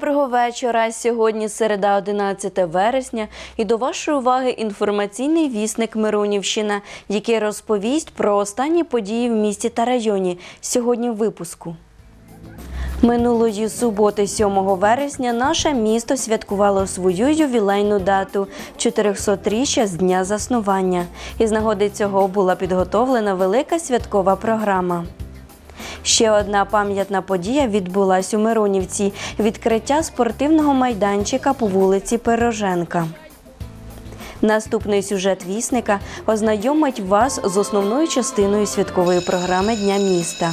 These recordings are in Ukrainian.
Доброго вечора. Сьогодні середа, 11 вересня, і до вашої уваги інформаційний вісник Миронівщина, який розповість про останні події в місті та районі. Сьогодні в випуску. Минулої суботи, 7 вересня, наше місто святкувало свою ювілейну дату 400-річчя з дня заснування. Із нагоди цього була підготовлена велика святкова програма. Ще одна пам'ятна подія відбулась у Миронівці відкриття спортивного майданчика по вулиці Пироженка. Наступний сюжет вісника ознайомить вас з основною частиною святкової програми Дня міста.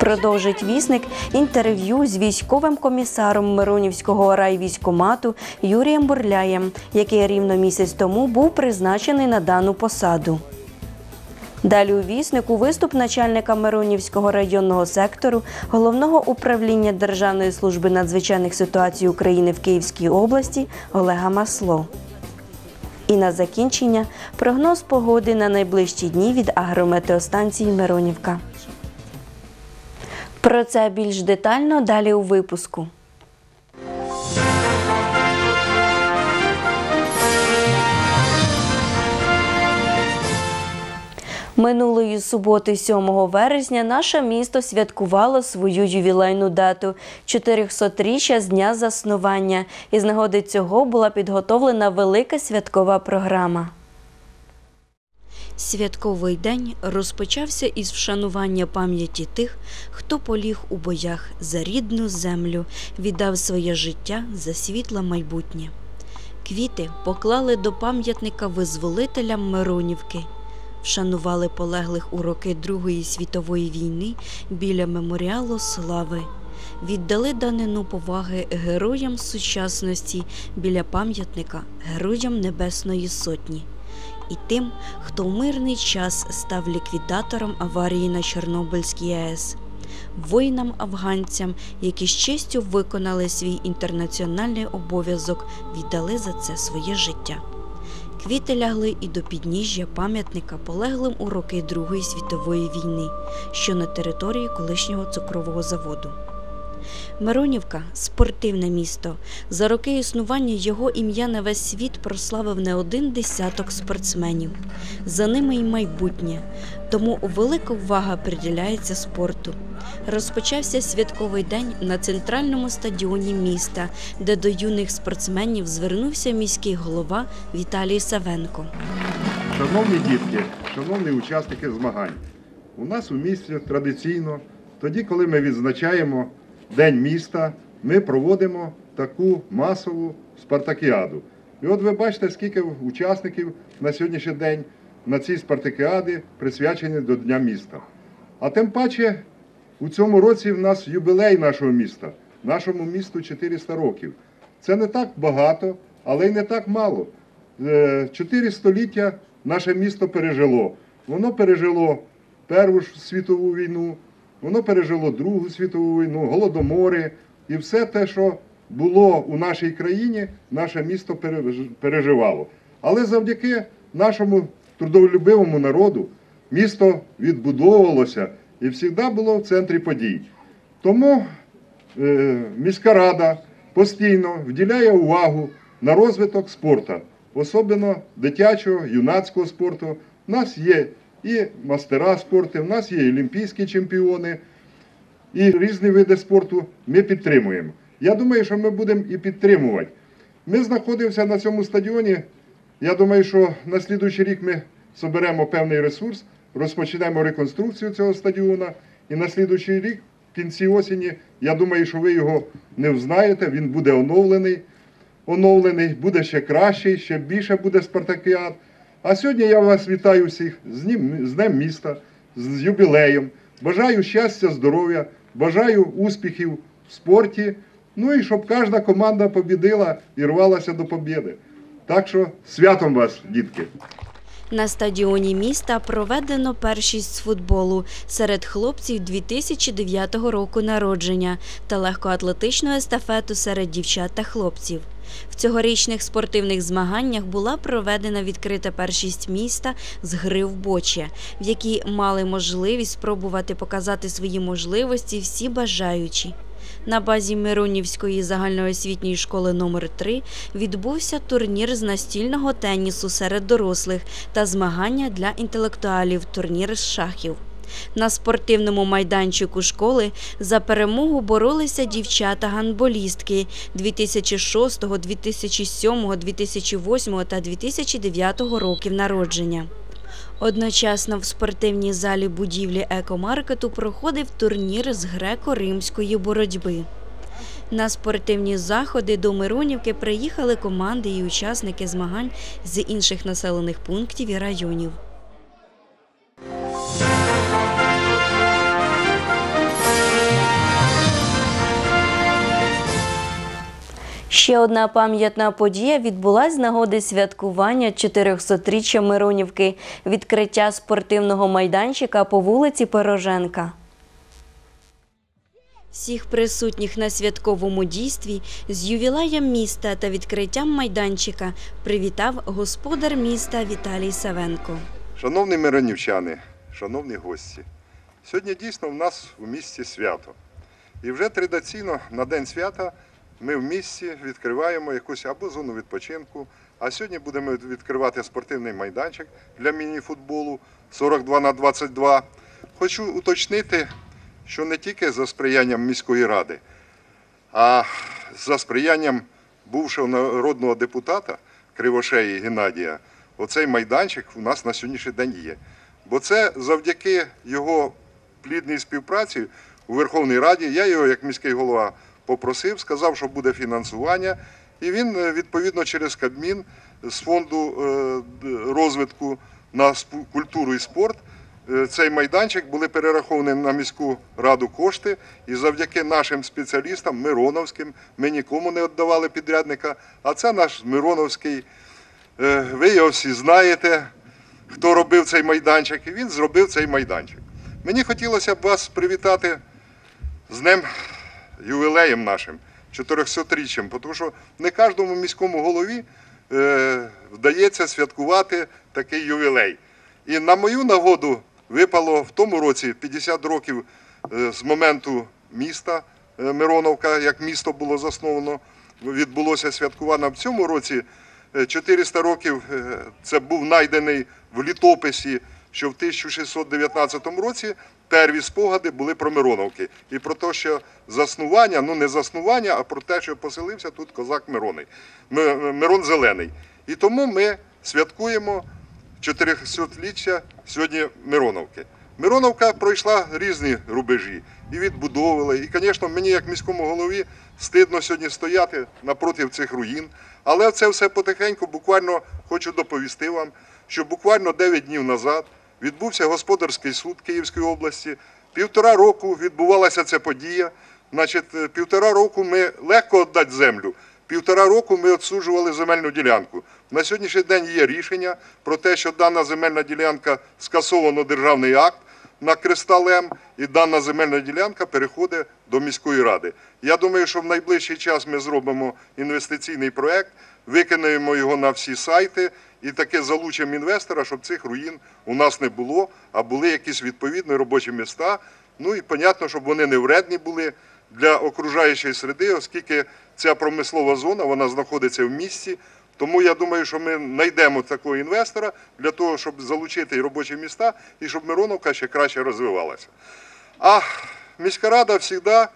Продовжить вісник інтерв'ю з військовим комісаром Миронівського райвійськомату Юрієм Бурляєм, який рівно місяць тому був призначений на дану посаду. Далі у віснику виступ начальника Миронівського районного сектору головного управління Державної служби надзвичайних ситуацій України в Київській області Олега Масло. І на закінчення прогноз погоди на найближчі дні від агрометеостанції Миронівка. Про це більш детально далі у випуску. Минулої суботи, 7 вересня, наше місто святкувало свою ювілейну дату 400-річчя з дня заснування. І з нагоди цього була підготовлена велика святкова програма. Святковий день розпочався із вшанування пам'яті тих, хто поліг у боях за рідну землю, віддав своє життя за світле майбутнє. Квіти поклали до пам'ятника визволителям Миронівки, вшанували полеглих у роки Другої світової війни біля меморіалу слави, віддали данину поваги героям сучасності біля пам'ятника Героям Небесної Сотні. І тим, хто в мирний час став ліквідатором аварії на Чорнобильській АЕС, воїнам-афганцям, які з честю виконали свій інтернаціональний обов'язок, віддали за це своє життя. Квіти лягли і до підніжжя пам'ятника полеглим у роки Другої світової війни, що на території колишнього цукрового заводу. Миронівка спортивне місто. За роки існування його ім'я на весь світ прославив не один десяток спортсменів. За ними й майбутнє. Тому велика увага приділяється спорту. Розпочався святковий день на центральному стадіоні міста, де до юних спортсменів звернувся міський голова Віталій Савенко. Шановні дітки, шановні учасники змагань, у нас у місті традиційно, тоді, коли ми відзначаємо День міста, ми проводимо таку масову спартакіаду. І от ви бачите, скільки учасників на сьогоднішній день на цій спартакіаді присвячені до Дня міста. А тим паче у цьому році в нас юбілей нашого міста, нашому місту 400 років. Це не так багато, але й не так мало. Е, Чотири століття наше місто пережило. Воно пережило Першу світову війну, воно пережило Другу світову війну, голодомори і все те, що було у нашій країні, наше місто переживало. Але завдяки нашому трудолюбивому народу місто відбудовувалося і завжди було в центрі подій. Тому е, міська рада постійно вділяє увагу на розвиток спорту, особливо дитячого, юнацького спорту. У нас є і мастера спорту, у нас є олімпійські чемпіони, і різні види спорту ми підтримуємо. Я думаю, що ми будемо і підтримувати. Ми знаходимося на цьому стадіоні. Я думаю, що на слідуючий рік ми зберемо певний ресурс, розпочнемо реконструкцію цього стадіона. І на слідуючий рік, в кінці осені, я думаю, що ви його не взнаєте, він буде оновлений, оновлений, буде ще кращий, ще більше буде спартакіад. А сьогодні я вас вітаю всіх з Днем, міста, з юбілеєм. Бажаю щастя, здоров'я, бажаю успіхів в спорті. Ну і щоб кожна команда побідила і рвалася до побіди. Так що святом вас, дітки! На стадіоні міста проведено першість з футболу серед хлопців 2009 року народження та легкоатлетичну естафету серед дівчат та хлопців. В цьогорічних спортивних змаганнях була проведена відкрита першість міста з гри в боче, в якій мали можливість спробувати показати свої можливості всі бажаючі. На базі Миронівської загальноосвітньої школи номер 3 відбувся турнір з настільного тенісу серед дорослих та змагання для інтелектуалів турнір з шахів. На спортивному майданчику школи за перемогу боролися дівчата-ганболістки 2006, 2007, 2008 та 2009 років народження. Одночасно в спортивній залі будівлі екомаркету проходив турнір з греко-римської боротьби. На спортивні заходи до Миронівки приїхали команди і учасники змагань з інших населених пунктів і районів. Ще одна пам'ятна подія відбулась з нагоди святкування 400-річчя Миронівки, відкриття спортивного майданчика по вулиці Пороженка. Всіх присутніх на святковому дійстві з ювілеєм міста та відкриттям майданчика привітав господар міста Віталій Савенко. Шановні миронівчани, шановні гості, сьогодні дійсно в нас у місті свято. І вже традиційно на День свята ми в місті відкриваємо якусь або зону відпочинку. А сьогодні будемо відкривати спортивний майданчик для міні-футболу 42 на 22. Хочу уточнити, що не тільки за сприянням міської ради, а за сприянням бувшого народного депутата Кривошеї Геннадія, оцей майданчик у нас на сьогоднішній день є. Бо це завдяки його плідній співпраці у Верховній Раді. Я його, як міський голова, попросив, сказав, що буде фінансування. І він е, відповідно через Кабмін з фонду е, розвитку на культуру і спорт. е, Цей майданчик були перераховані на міську раду кошти, і завдяки нашим спеціалістам Мироновським ми нікому не віддавали підрядника. А це наш Мироновський. Ви його всі знаєте, хто робив цей майданчик, і він зробив цей майданчик. Мені хотілося б вас привітати з днем ювілеєм нашим, 400-річчям, тому що не кожному міському голові е, вдається святкувати такий ювілей. І на мою нагоду випало в тому році 50 років е, з моменту міста е, Мироновка, як місто було засновано, відбулося святкування. В цьому році е, 400 років це був найдений в літописі, що в 1619 році перві спогади були про Мироновки. І про те, що заснування, ну не заснування, а про те, що поселився тут козак Мироний, Мирон Зелений. І тому ми святкуємо 400-ліття сьогодні Мироновки. Мироновка пройшла різні рубежі і відбудовувала. І, звісно, мені, як міському голові, стидно сьогодні стояти напроти цих руїн. Але це все потихеньку, буквально хочу доповісти вам, що буквально 9 днів назад відбувся господарський суд Київської області. Півтора року відбувалася ця подія. Значить, е, півтора року ми легко віддати землю. Півтора року ми відсуджували земельну ділянку. На сьогоднішній день є рішення про те, що дана земельна ділянка скасовано державний акт на кристалем, і дана земельна ділянка переходить до міської ради. Я думаю, що в найближчий час ми зробимо інвестиційний проект, викинаємо його на всі сайти і таки залучимо інвестора, щоб цих руїн у нас не було, а були якісь відповідні робочі міста. Ну і понятно, щоб вони не вредні були для окружаючої середи, оскільки ця промислова зона вона знаходиться в місті. Тому я думаю, що ми знайдемо такого інвестора для того, щоб залучити робочі міста, і щоб Мироновка ще краще розвивалася. А міська рада завжди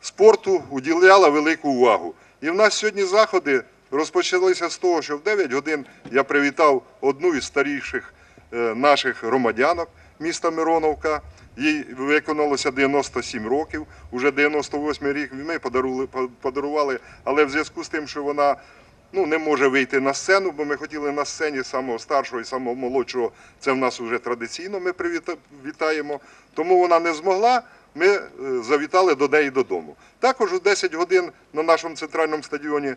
спорту уділяла велику увагу. І в нас сьогодні заходи розпочалися з того, що в 9 годин я привітав одну із старіших е, наших громадянок міста Мироновка. Їй виконалося 97 років, уже 98 рік ми подарували, але в зв'язку з тим, що вона ну, не може вийти на сцену, бо ми хотіли на сцені самого старшого і самого молодшого. Це в нас вже традиційно ми привітаємо. Тому вона не змогла. Ми е, завітали до неї додому. Також у 10 годин на нашому центральному стадіоні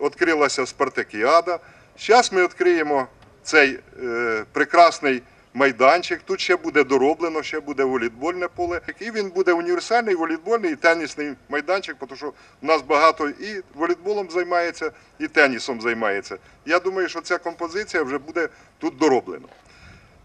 відкрилася спартакіада. Зараз ми відкриємо цей е, прекрасний майданчик. Тут ще буде дороблено, ще буде волейбольне поле. І він буде універсальний волейбольний і тенісний майданчик, тому що в нас багато і волейболом займається, і тенісом займається. Я думаю, що ця композиція вже буде тут дороблена.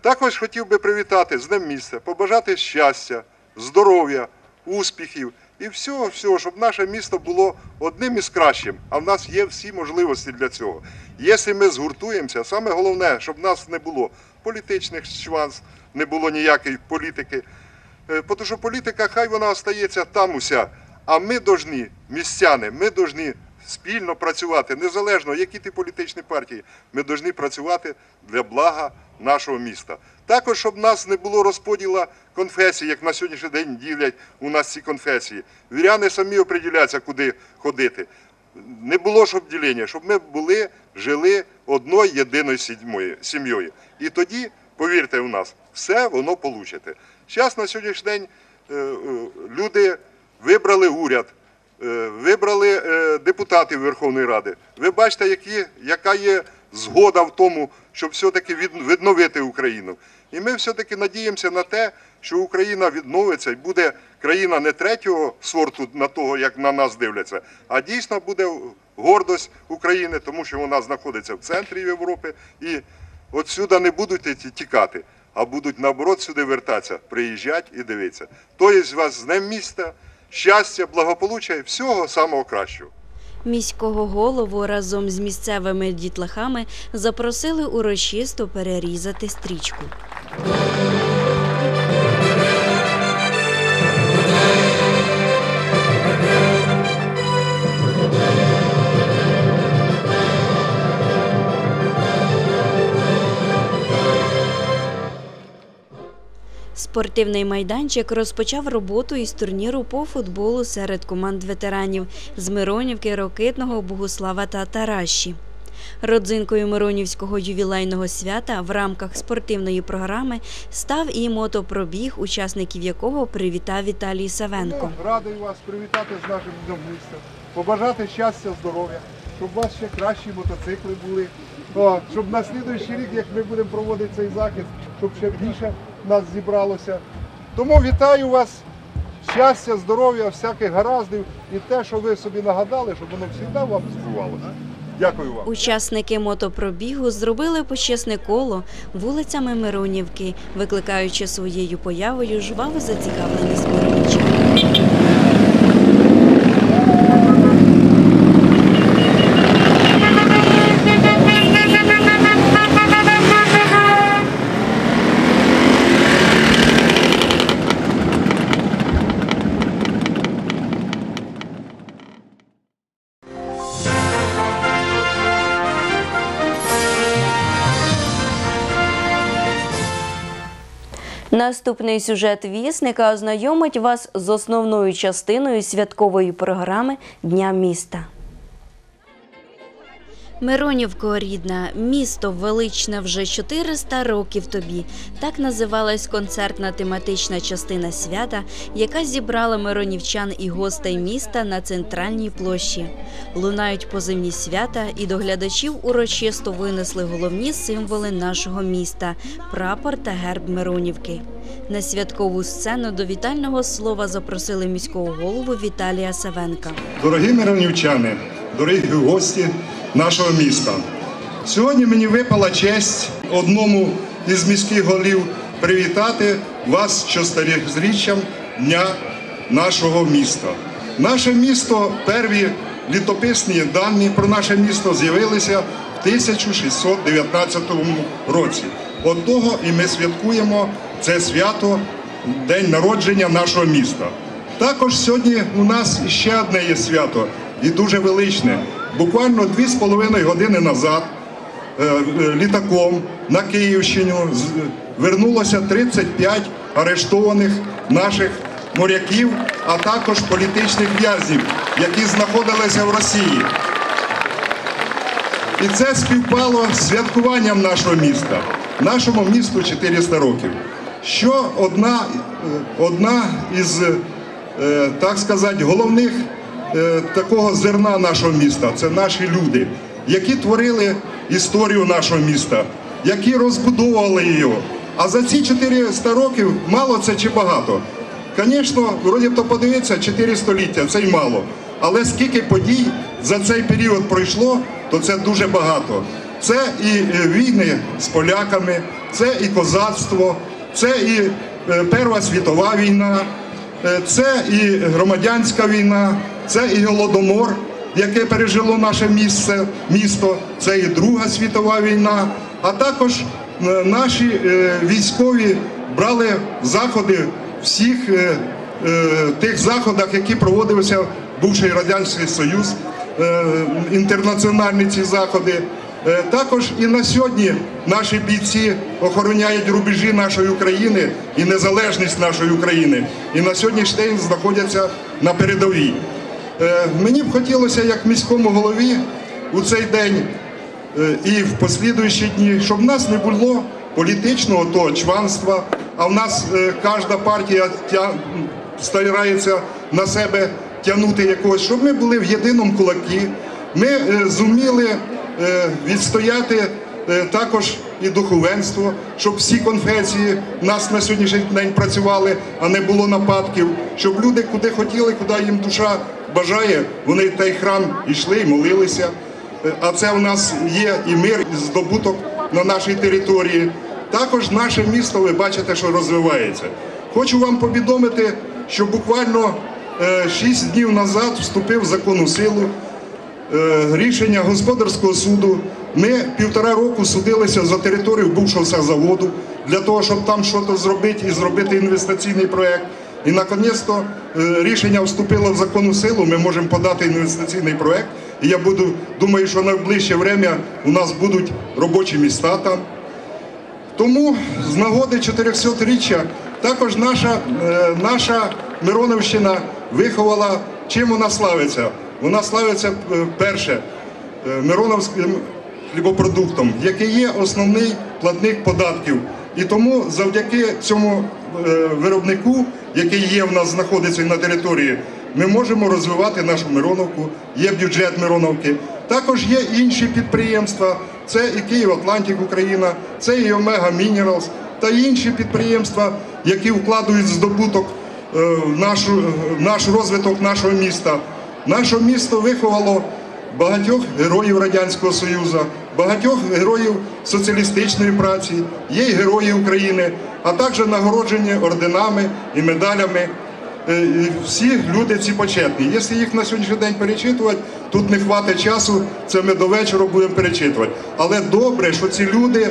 Також хотів би привітати з Днем міста, побажати щастя, здоров'я, успіхів і всього, всього, щоб наше місто було одним із кращим. А в нас є всі можливості для цього. Якщо ми згуртуємося, саме головне, щоб в нас не було політичних шванс, не було ніякої політики. Е, Тому що політика, хай вона остається там уся. А ми повинні, містяни, ми повинні спільно працювати, незалежно, які ти політичні партії, ми повинні працювати для блага нашого міста. Також, щоб в нас не було розподіла конфесій, як на сьогоднішній день ділять у нас ці конфесії. Віряни самі оприділяться, куди ходити. Не було щоб ділення, щоб ми були, жили одною єдиною сім'єю-. І тоді, повірте, у нас все воно получите. Зараз на сьогоднішній день е, е, люди вибрали уряд, е, вибрали депутатів Верховної Ради. Ви бачите, яка є згода в тому, щоб все-таки відновити Україну. І ми все-таки надіємося на те, що Україна відновиться і буде країна не третього сорту на того, як на нас дивляться, а дійсно буде гордость України, тому що вона знаходиться в центрі Європи. І от сюди не будуть тікати, а будуть наоборот сюди вертатися, приїжджати і дивитися. Тобто з вас з Днем міста, щастя, благополуччя і всього самого кращого. Міського голову разом з місцевими дітлахами запросили урочисто перерізати стрічку. Спортивний майданчик розпочав роботу із турніру по футболу серед команд ветеранів з Миронівки, Рокитного, Богуслава та Тараші. Родзинкою Миронівського ювілейного свята в рамках спортивної програми став і мотопробіг, учасників якого привітав Віталій Савенко. Я радий вас привітати з нашим днем міста, побажати щастя, здоров'я, щоб у вас ще кращі мотоцикли були. Щоб на слідуючий рік, як ми будемо проводити цей захід, щоб ще більше нас зібралося. Тому вітаю вас, щастя, здоров'я, всяких гараздів і те, що ви собі нагадали, щоб воно завжди вам збувалося. Дякую вам. Учасники мотопробігу зробили почесне коло вулицями Миронівки, викликаючи своєю появою жваву зацікавленість миронівчан. Наступний сюжет вісника ознайомить вас з основною частиною святкової програми Дня міста. Миронівко рідна, місто величне вже 400 років тобі. Так називалась концертна тематична частина свята, яка зібрала миронівчан і гостей міста на центральній площі. Лунають позивні свята, і до глядачів урочисто винесли головні символи нашого міста прапор та герб Миронівки. На святкову сцену до вітального слова запросили міського голову Віталія Савенка. Дорогі миронівчани, дорогі гості нашого міста. Сьогодні мені випала честь одному із міських голів привітати вас щосторіччям Дня нашого міста. Наше місто, перві літописні дані про наше місто з'явилися в 1619 році. От того і ми святкуємо це свято, день народження нашого міста. Також сьогодні у нас ще одне є свято і дуже величне. Буквально дві з половиною години назад е, е, літаком на Київщину вернулося 35 арештованих наших моряків, а також політичних в'язнів, які знаходилися в Росії. І це співпало з святкуванням нашого міста. Нашому місту 400 років. Що одна, е, одна із, так сказати, головних такого зерна нашого міста це наші люди, які творили історію нашого міста, які розбудовували його. А за ці 400 років мало це чи багато? Звісно, вроді б то подивитися, 4 століття це й мало. Але скільки подій за цей період пройшло, то це дуже багато. Це і е, війни з поляками, це і козацтво, це і е, Перша світова війна, Е, Це і громадянська війна, це і голодомор, яке пережило наше місце, місто, це і Друга світова війна, а також е, наші е, військові брали заходи всіх е, тих заходах, які проводилися бувший Радянський Союз, інтернаціональні ці заходи. Також і на сьогодні наші бійці охороняють рубежі нашої України і незалежність нашої України. І на сьогоднішній день знаходяться на передовій. Е, Мені б хотілося, як міському голові, у цей день е, і в послідуючі дні, щоб в нас не було політичного того чванства, а в нас е, кожна партія старається на себе тягнути якогось, щоб ми були в єдиному кулакі, ми зуміли відстояти також і духовенство, щоб всі конфесії в нас на сьогоднішній день працювали, а не було нападків, щоб люди куди хотіли, куди їм душа бажає, вони в той храм йшли і молилися. Е, А це у нас є і мир, і здобуток на нашій території. Також наше місто, ви бачите, що розвивається. Хочу вам повідомити, що буквально е, 6 днів назад вступив закон у силу е, рішення господарського суду. Ми півтора року судилися за територію бувшого заводу для того, щоб там щось зробити і зробити інвестиційний проєкт. І наконець-то е, рішення вступило в законну силу. Ми можемо подати інвестиційний проєкт. І я буду думаю, що на найближче время у нас будуть робочі міста там. Тому з нагоди 400-річчя також наша, е, наша Мироновщина виховала, чим вона славиться. Вона славиться е, перше Мироновським хлібопродуктом, який є основний платник податків. І тому завдяки цьому виробнику, який є в нас знаходиться на території, ми можемо розвивати нашу Мироновку, є бюджет Мироновки. Також є інші підприємства, це і Київ Атлантик Україна, це і Омега Мінералс та інші підприємства, які вкладають здобуток е, в наш розвиток нашого міста. Наше місто виховало багатьох героїв Радянського Союзу, багатьох героїв соціалістичної праці, є й герої України, а також нагороджені орденами і медалями. Е, Всі люди ці почетні. Якщо їх на сьогоднішній день перечитувати, тут не хватить часу, це ми до вечора будемо перечитувати. Але добре, що ці люди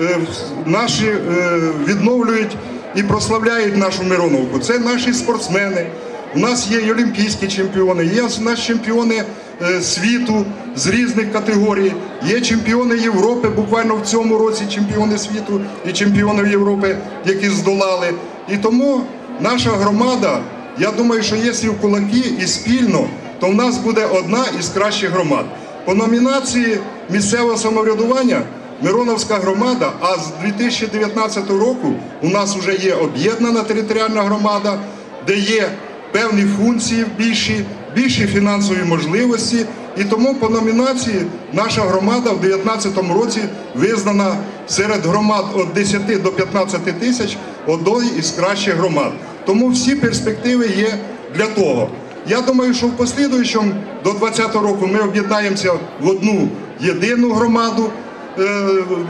е, наші е, відновлюють і прославляють нашу Мироновку. Це наші спортсмени. У нас є і олімпійські чемпіони, є у нас чемпіони е, світу з різних категорій, є чемпіони Європи, буквально в цьому році чемпіони світу і чемпіони Європи, які здолали. І тому наша громада, я думаю, що якщо в кулаки і спільно, то в нас буде одна із кращих громад. По номінації місцевого самоврядування Мироновська громада, а з 2019 року у нас вже є об'єднана територіальна громада, де є певні функції більші, більші фінансові можливості. І тому по номінації наша громада в 2019 році визнана серед громад від 10 до 15 тисяч одною із кращих громад. Тому всі перспективи є для того. Я думаю, що в послідуючому до 2020 року ми об'єднаємося в одну єдину громаду. Е,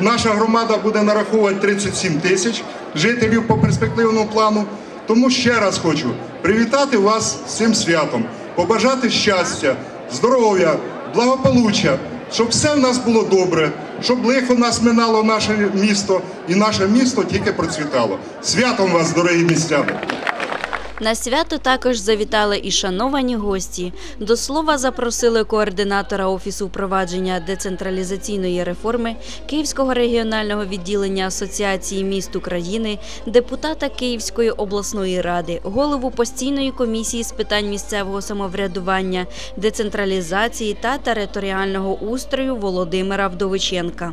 Наша громада буде нараховувати 37 тисяч жителів по перспективному плану. Тому ще раз хочу привітати вас з цим святом, побажати щастя, здоров'я, благополуччя, щоб все в нас було добре, щоб лихо нас минало наше місто і наше місто тільки процвітало. Святом вас, дорогі містяни! На свято також завітали і шановані гості. До слова запросили координатора Офісу впровадження децентралізаційної реформи Київського регіонального відділення Асоціації міст України, депутата Київської обласної ради, голову постійної комісії з питань місцевого самоврядування, децентралізації та територіального устрою Володимира Вдовиченка.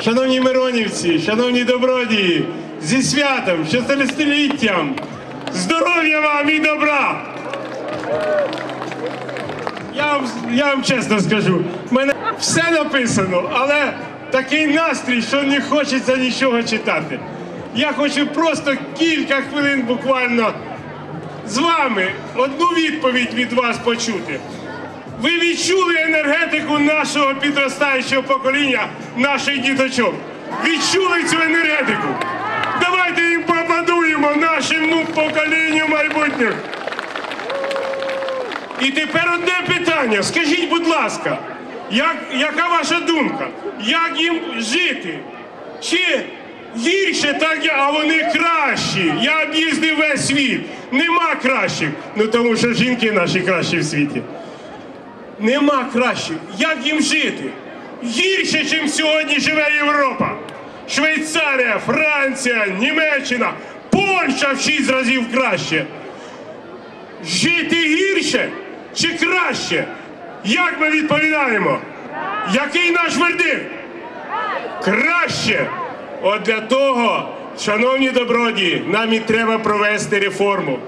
Шановні миронівці, шановні добродії, зі святом, щастоліттям, здоров'я вам і добра! Я вам, я вам чесно скажу, в мене все написано, але такий настрій, що не хочеться нічого читати. Я хочу просто кілька хвилин буквально з вами одну відповідь від вас почути. Ви відчули енергетику нашого підростаючого покоління, наших діточок. Відчули цю енергетику. Давайте їм поаплодуємо. даруємо нашому поколінню майбутніх. І тепер одне питання. Скажіть, будь ласка, як, яка ваша думка? Як їм жити? Чи гірше так, а вони кращі? Я об'їздив весь світ. Нема кращих. Ну тому що жінки наші кращі в світі. Нема кращих. Як їм жити? Гірше, ніж сьогодні живе Європа. Швейцарія, Франція, Німеччина, Польща в шість разів краще. Жити гірше чи краще? Як ми відповідаємо? Який наш вердикт? Краще. От для того, шановні добродії, нам і треба провести реформу.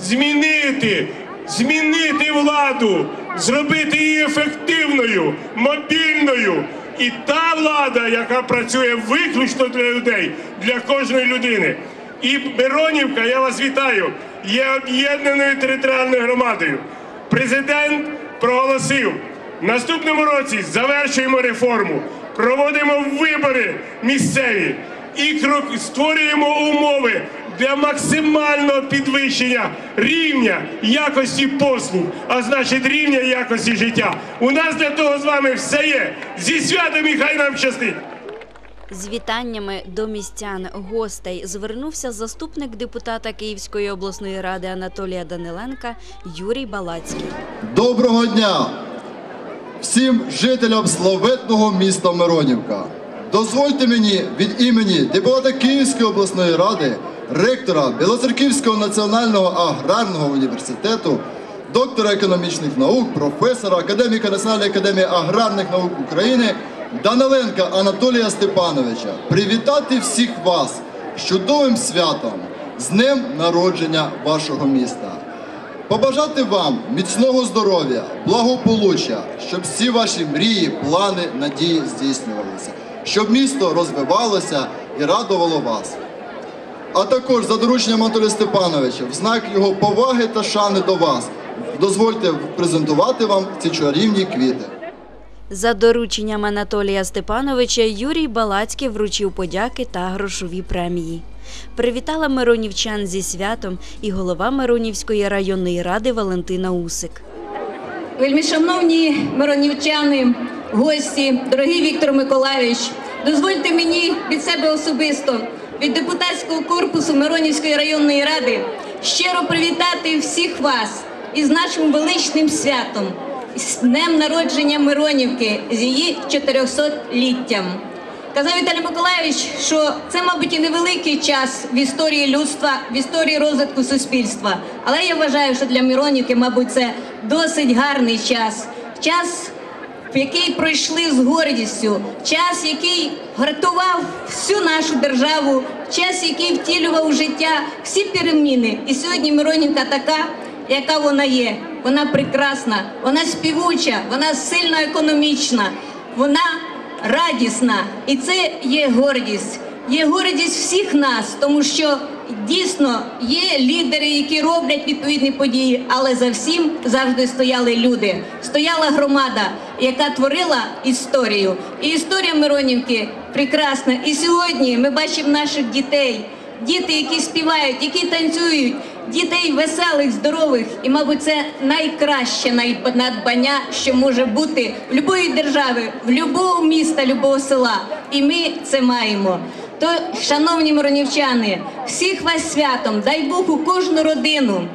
Змінити, змінити владу, зробити її ефективною, мобільною. І та влада, яка працює виключно для людей, для кожної людини. І Миронівка, я вас вітаю, є об'єднаною територіальною громадою. Президент проголосив, в наступному році завершуємо реформу, проводимо вибори місцеві і створюємо умови для максимального підвищення рівня якості послуг, а значить рівня якості життя. У нас для того з вами все є. Зі святом і хай нам щастить! З вітаннями до містян гостей звернувся заступник депутата Київської обласної ради Анатолія Даниленка Юрій Балацький. Доброго дня всім жителям славетного міста Миронівка. Дозвольте мені від імені депутата Київської обласної ради, ректора Білоцерківського національного аграрного університету, доктора економічних наук, професора, академіка Національної академії аграрних наук України Даниленка Анатолія Степановича привітати всіх вас з чудовим святом, з днем народження вашого міста. Побажати вам міцного здоров'я, благополуччя, щоб всі ваші мрії, плани, надії здійснювалися, щоб місто розвивалося і радувало вас. А також за дорученням Анатолія Степановича, в знак його поваги та шани до вас, дозвольте презентувати вам ці чарівні квіти. За дорученням Анатолія Степановича Юрій Балацький вручив подяки та грошові премії. Привітала миронівчан зі святом і голова Миронівської районної ради Валентина Усик. Вельмишановні миронівчани, гості, дорогий Віктор Миколайович, дозвольте мені від себе особисто, від депутатського корпусу Миронівської районної ради щиро привітати всіх вас із нашим величним святом, з днем народження Миронівки, з її 400-літтям. Казав Віталій Миколаївич, що це, мабуть, і невеликий час в історії людства, в історії розвитку суспільства. Але я вважаю, що для Миронівки, мабуть, це досить гарний час. Час, який пройшли з гордістю, час, який гартував всю нашу державу, час, який втілював життя всі переміни. І сьогодні Миронівка така, яка вона є. Вона прекрасна, вона співуча, вона сильно економічна, вона радісна, і це є гордість. Є гордість всіх нас, тому що дійсно є лідери, які роблять відповідні події, але за всім завжди стояли люди. Стояла громада, яка творила історію. І історія Миронівки прекрасна. І сьогодні ми бачимо наших дітей, діти, які співають, які танцюють. Дітей веселих, здорових, і, мабуть, це найкраще надбання, що може бути в будь-якої держави, в будь-якого міста, будь-якого села. І ми це маємо. То, шановні миронівчани, всіх вас святом, дай Бог у кожну родину.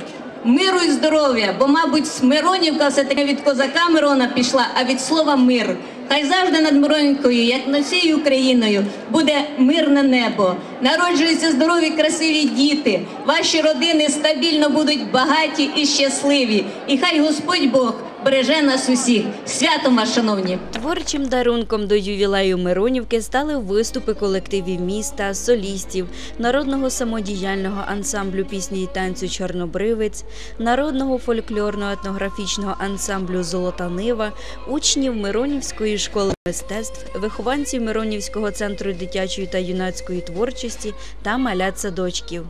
Миру і здоров'я, бо, мабуть, Миронівка все таки від козака Мирона пішла, а від слова мир. Хай завжди над Миронівкою, як над всією Україною, буде мирне небо. Народжуються здорові, красиві діти. Ваші родини стабільно будуть багаті і щасливі. І хай Господь Бог береже нас усіх. Святом вас, шановні! Творчим дарунком до ювілею Миронівки стали виступи колективів міста, солістів, народного самодіяльного ансамблю пісні і танцю Чорнобривець, народного фольклорно-етнографічного ансамблю Золота Нива, учнів Миронівської школи мистецтв, вихованців Миронівського центру дитячої та юнацької творчості та малят садочків.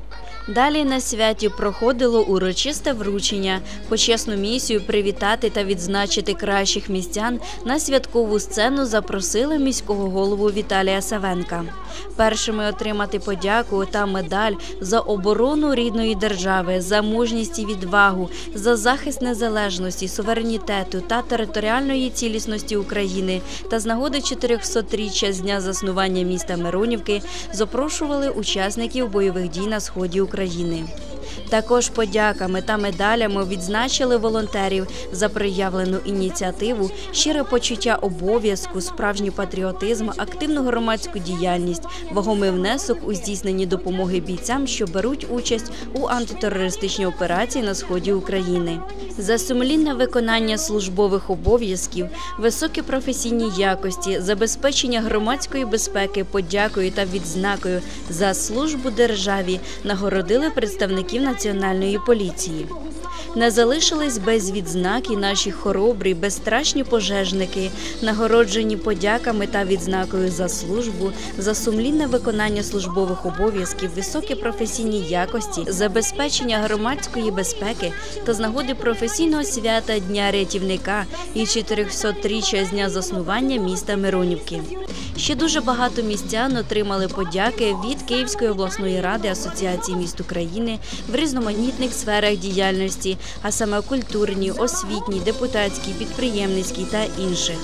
Далі на святі проходило урочисте вручення, почесну місію привітати та відзначити кращих містян на святкову сцену запросили міського голову Віталія Савенка. Першими отримати подяку та медаль за оборону рідної держави, за мужність і відвагу, за захист незалежності, суверенітету та територіальної цілісності України та з нагоди 400-річчя з дня заснування міста Миронівки запрошували учасників бойових дій на сході України. України. Також подяками та медалями відзначили волонтерів за проявлену ініціативу, щире почуття обов'язку, справжній патріотизм, активну громадську діяльність, вагомий внесок у здійсненні допомоги бійцям, що беруть участь у антитерористичній операції на сході України. За сумлінне виконання службових обов'язків, високі професійні якості, забезпечення громадської безпеки, подякою та відзнакою за службу державі нагородили представників національної поліції. Не залишились без відзнак і наші хоробрі, безстрашні пожежники, нагороджені подяками та відзнакою за службу, за сумлінне виконання службових обов'язків, високі професійні якості, забезпечення громадської безпеки та з нагоди професійного свята Дня рятівника і 400-річчя з дня заснування міста Миронівки. Ще дуже багато містян отримали подяки від Київської обласної ради Асоціації міст України в різноманітних сферах діяльності, а саме культурній, освітній, депутатській, підприємницькій та інших.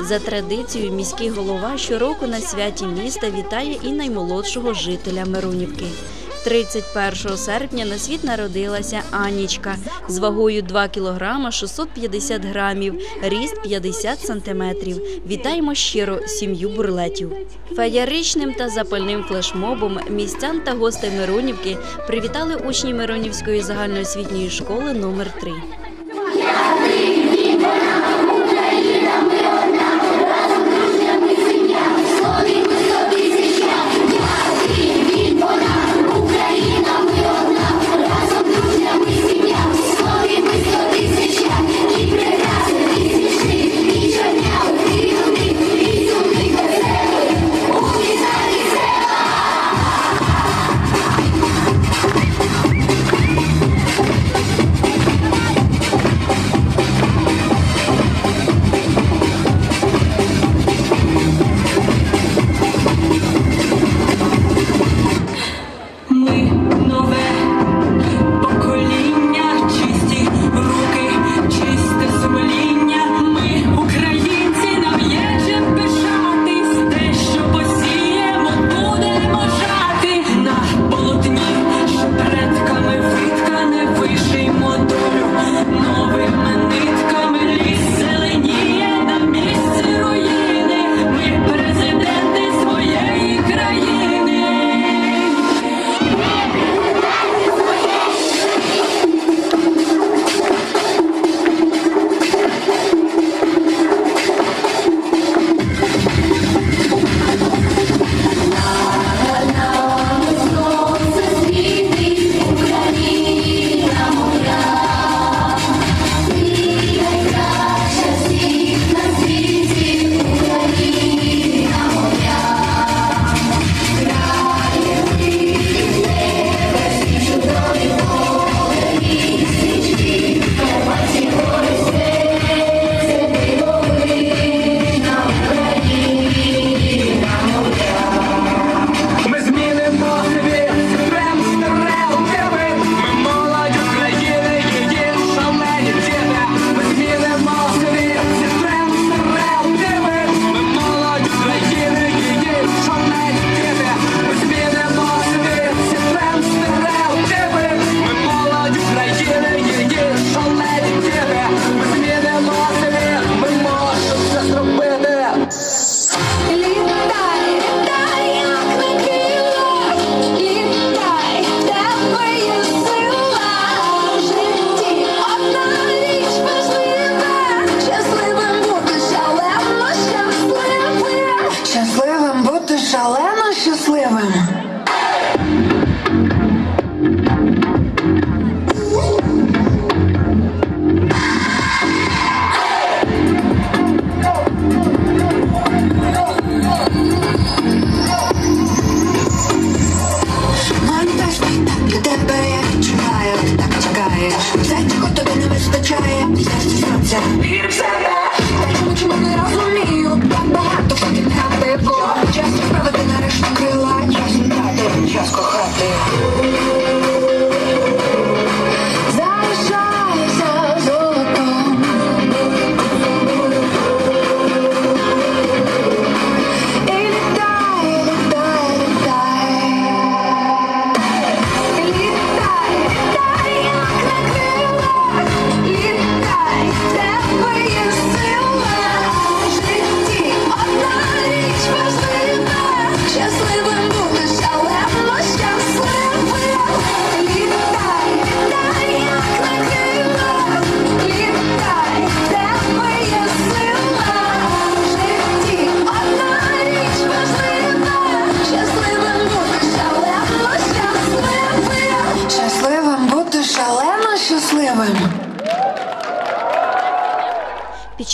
За традицією, міський голова щороку на святі міста вітає і наймолодшого жителя Миронівки. 31 серпня на світ народилася Анічка з вагою 2 кг 650 грамів, ріст 50 сантиметрів. Вітаємо щиро сім'ю бурлетів. Феєричним та запальним флешмобом містян та гостей Миронівки привітали учні Миронівської загальноосвітньої школи номер 3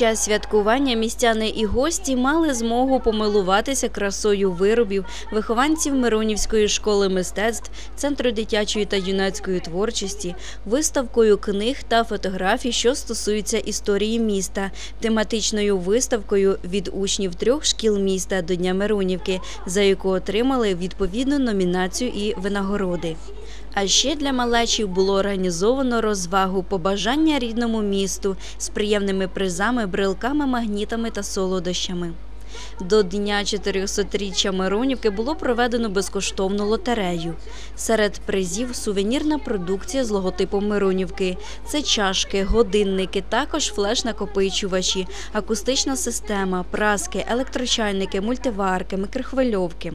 час святкування містяни і гості мали змогу помилуватися красою виробів вихованців Миронівської школи мистецтв, Центру дитячої та юнацької творчості, виставкою книг та фотографій, що стосуються історії міста, тематичною виставкою від учнів трьох шкіл міста до Дня Миронівки, за яку отримали відповідну номінацію і винагороди. А ще для малечів було організовано розвагу побажання рідному місту з приємними призами, брелками, магнітами та солодощами. До дня 400-річчя Миронівки було проведено безкоштовну лотерею. Серед призів сувенірна продукція з логотипом Миронівки. Це чашки, годинники, також флеш-накопичувачі, акустична система, праски, електрочайники, мультиварки, мікрохвильовки.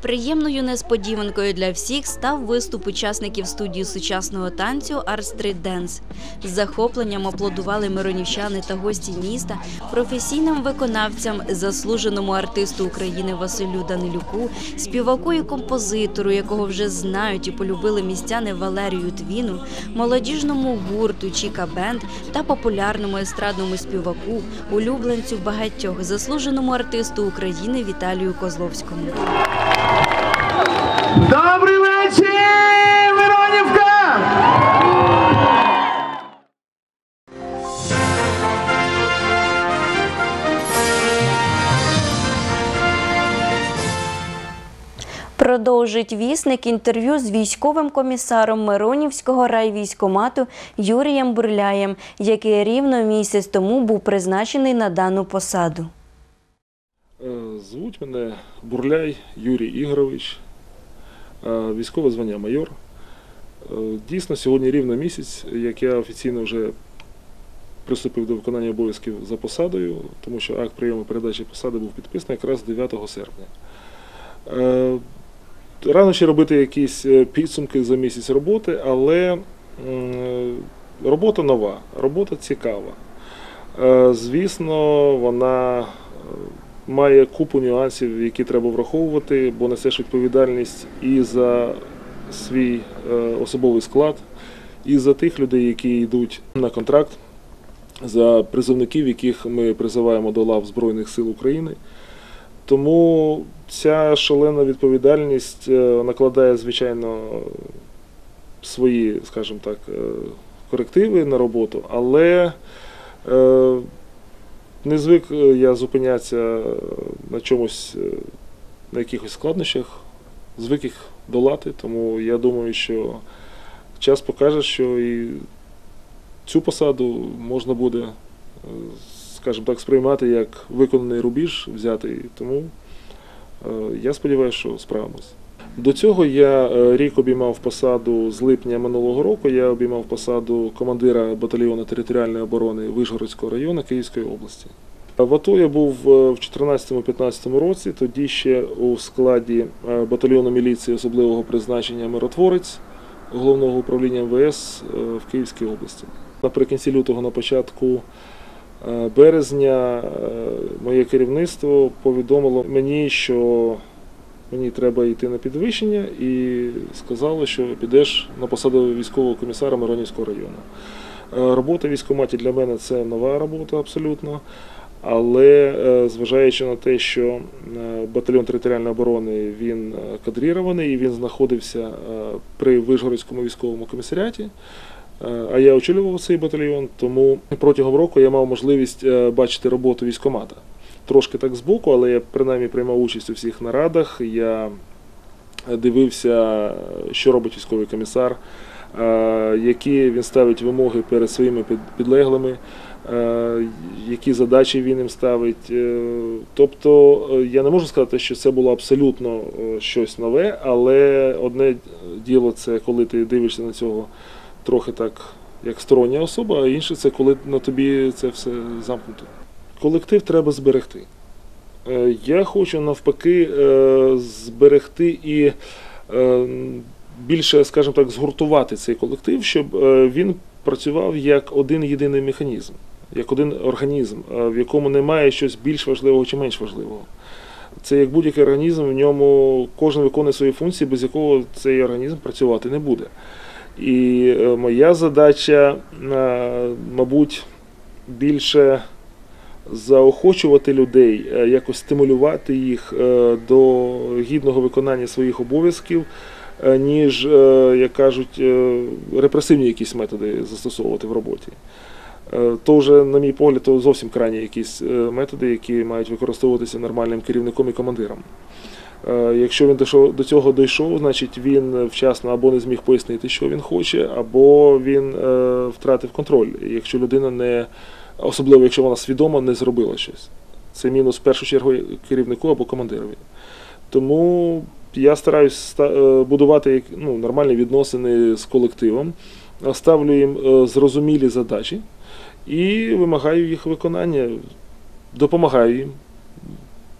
Приємною несподіванкою для всіх став виступ учасників студії сучасного танцю Art Dance. З захопленням аплодували миронівчани та гості міста, професійним виконавцям, заслуженому артисту України Василю Данилюку, співаку і композитору, якого вже знають і полюбили містяни Валерію Твіну, молодіжному гурту Чіка Бенд та популярному естрадному співаку, улюбленцю багатьох, заслуженому артисту України Віталію Козловському. Добрий вечір, Миронівка! Продовжить вісник інтерв'ю з військовим комісаром Миронівського райвійськомату Юрієм Бурляєм, який рівно місяць тому був призначений на дану посаду. Е, Звуть мене Бурляй Юрій Ігорович, військове звання майор. Е, Дійсно, сьогодні рівно місяць, як я офіційно вже приступив до виконання обов'язків за посадою, тому що акт прийому передачі посади був підписаний якраз 9 серпня. Е, Рано ще робити якісь е, підсумки за місяць роботи, але робота нова, робота цікава. Е, Звісно, вона е, має купу нюансів, які треба враховувати, бо несеш відповідальність і за свій е, особовий склад, і за тих людей, які йдуть на контракт, за призовників, яких ми призиваємо до лав Збройних сил України. Тому ця шалена відповідальність е, накладає, звичайно, свої, скажімо так, е, корективи на роботу, але не звик е, я зупинятися на чомусь, е, на якихось складнощах, звик їх долати, тому я думаю, що час покаже, що і цю посаду можна буде, е, скажімо так, сприймати як виконаний рубіж взятий. Тому е, я сподіваюся, що справимось. До цього я е, рік обіймав посаду з липня минулого року. Я обіймав посаду командира батальйону територіальної оборони Вишгородського району Київської області. В АТО я був е, в 2014-2015 році, тоді ще у складі е, батальйону міліції особливого призначення Миротворець головного управління МВС в Київській області. Наприкінці лютого, на початку березня, моє керівництво повідомило мені, що мені треба йти на підвищення, і сказали, що підеш на посаду військового комісара Миронівського району. Е, Робота в військкоматі для мене це нова робота абсолютно. Але е, зважаючи на те, що е, батальйон територіальної оборони він кадрірований і він знаходився при Вишгородському військовому комісаріаті, а я очолював цей батальйон, тому протягом року я мав можливість бачити роботу військкомата. Трошки так збоку, але я принаймні приймав участь у всіх нарадах. Я дивився, що робить військовий комісар, е, які він ставить вимоги перед своїми підлеглими, е, які задачі він їм ставить. Е, Тобто я не можу сказати, що це було абсолютно щось нове, але одне діло це коли ти дивишся на цього трохи так, як стороння особа, а інше це коли на тобі це все замкнуто. Колектив треба зберегти. Е, Я хочу навпаки е, зберегти і е, більше, скажімо так, згуртувати цей колектив, щоб він працював як один єдиний механізм, як один організм, в якому немає щось більш важливого чи менш важливого. Це як будь-який організм, в ньому кожен виконує свої функції, без якого цей організм працювати не буде. І моя задача, мабуть, більше заохочувати людей, е, якось стимулювати їх е, до гідного виконання своїх обов'язків, е, ніж, як кажуть, репресивні якісь методи застосовувати в роботі. То вже, на мій погляд, то зовсім крайні якісь методи, які мають використовуватися нормальним керівником і командиром. Якщо він до цього дійшов, значить він вчасно або не зміг пояснити, що він хоче, або він втратив контроль. Якщо людина не, особливо якщо вона свідомо не зробила щось. Це мінус в першу чергу керівнику або командирові. Тому я стараюсь е, будувати ну, нормальні відносини з колективом, ставлю їм е, зрозумілі задачі і вимагаю їх виконання, допомагаю їм.